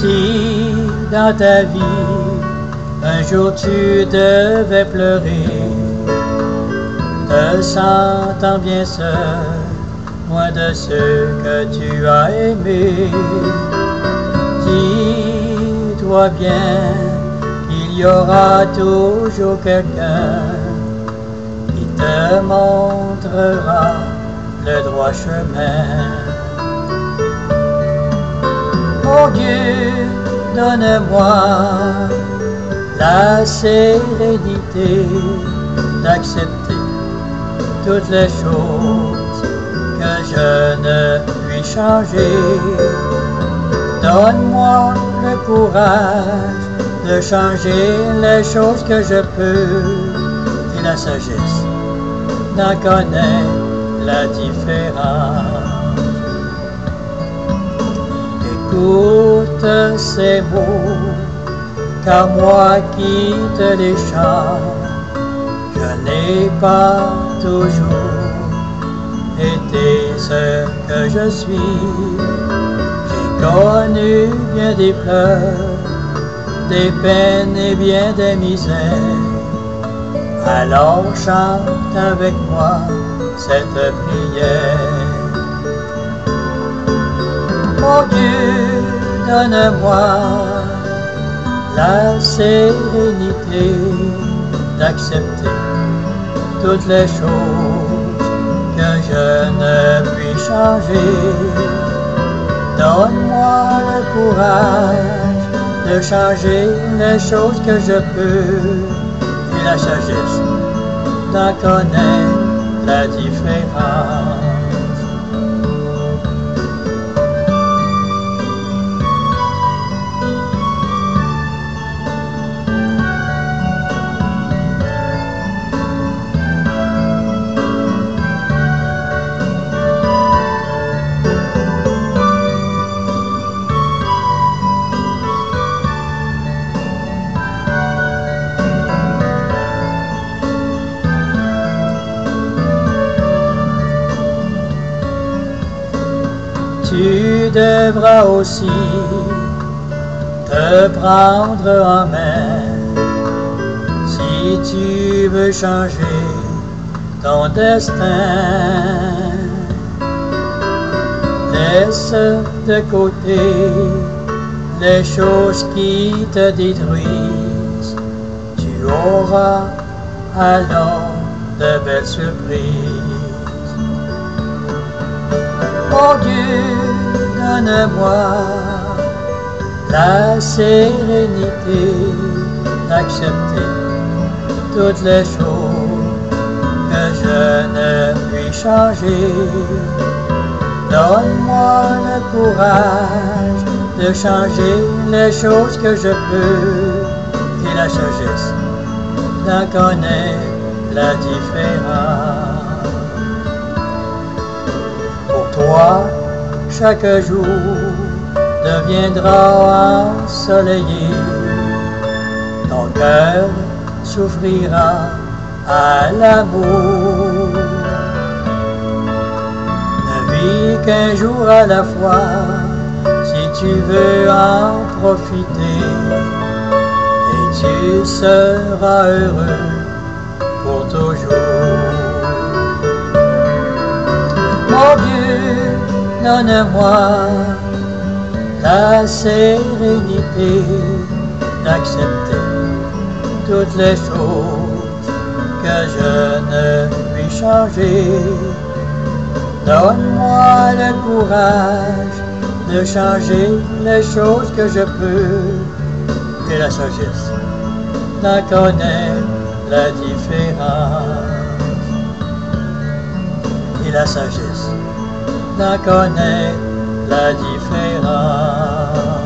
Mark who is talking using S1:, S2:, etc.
S1: Si dans ta vie, un jour tu devais pleurer, te sentant bien seul, loin de ceux que tu as aimés, dis-toi bien qu'il y aura toujours quelqu'un qui te montrera le droit chemin. Dieu, donne-moi la sérénité d'accepter toutes les choses que je ne puis changer. Donne-moi le courage de changer les choses que je peux et la sagesse d'en connaître la différence. Ces mots, car moi qui te les je n'ai pas toujours été ce que je suis. J'ai connu bien des pleurs, des peines et bien des misères. Alors chante avec moi cette prière. Donne-moi la sérénité d'accepter toutes les choses que je ne puis changer. Donne-moi le courage de changer les choses que je peux et la sagesse d'en connaître la différence. Tu devras aussi te prendre en main si tu veux changer ton destin. Laisse de côté les choses qui te détruisent, tu auras alors de belles surprises. Oh Dieu, donne-moi la sérénité d'accepter toutes les choses que je ne puis changer. Donne-moi le courage de changer les choses que je peux et la sagesse d'en connaître la différence. Chaque jour deviendra ensoleillé. Ton cœur souffrira à l'amour. Ne vis qu'un jour à la fois, si tu veux en profiter. Et tu seras heureux pour toujours. Donne-moi la sérénité d'accepter toutes les choses que je ne puis changer. Donne-moi le courage de changer les choses que je peux et la sagesse d'en connaître la différence et la sagesse d'en connaître la différence.